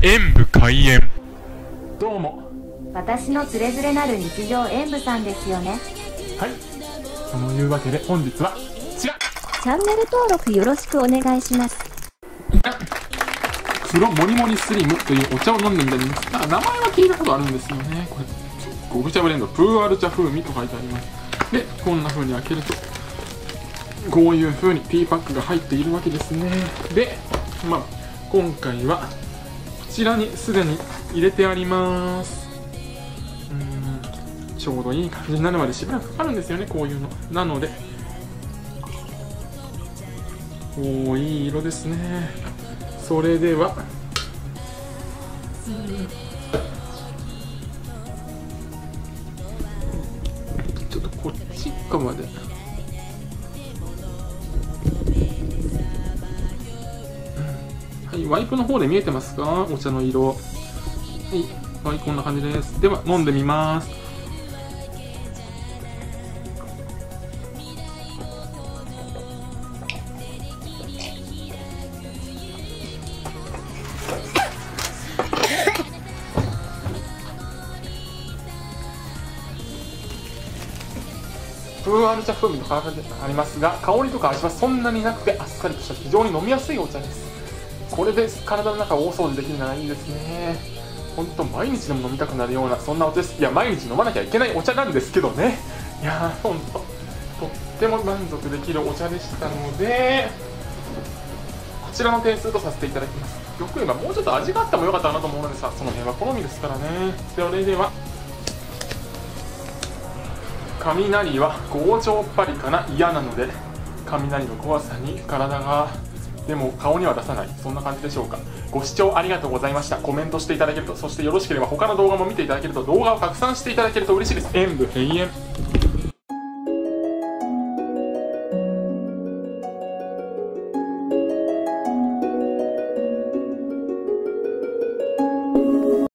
演武開演。どうも。私のつれづれなる日常演舞さんですよね。はい。そのいうわけで本日はこちら。チャンネル登録よろしくお願いします。黒モリモリスリムというお茶を飲んでみたいますなんか名前は聞いたことあるんですよね。これ極茶ブレンドプーアル茶風味と書いてあります。でこんな風に開けるとこういう風にティーパックが入っているわけですね。でまあ今回はこちらにすでに入れてあります。うん。ちょうどいい感じになるまでしばらくかかるんですよねこういうの。なので。おおいい色ですね。それでは。ちょっとこっち側まで。ワイプの方で見えてますか？お茶の色。はい。はいこんな感じです。では飲んでみます。プーアル茶風味の価格でありますが香りとか味はそんなになくてあっさりとした非常に飲みやすいお茶です。これで体の中大掃除できるならいいですね。本当毎日でも飲みたくなるようなそんなお茶ですいや毎日飲まなきゃいけないお茶なんですけどね。いやー本当。とっても満足できるお茶でしたのでこちらの点数とさせていただきます。よく言えばもうちょっと味があってもよかったなと思うのですがその辺は好みですからね。それでは雷は強情っぱりかな。嫌なので雷の怖さに体がでも顔には出さない。そんな感じでしょうか。ご視聴ありがとうございました。コメントしていただけるとそしてよろしければ他の動画も見ていただけると動画を拡散していただけると嬉しいです。演武永遠。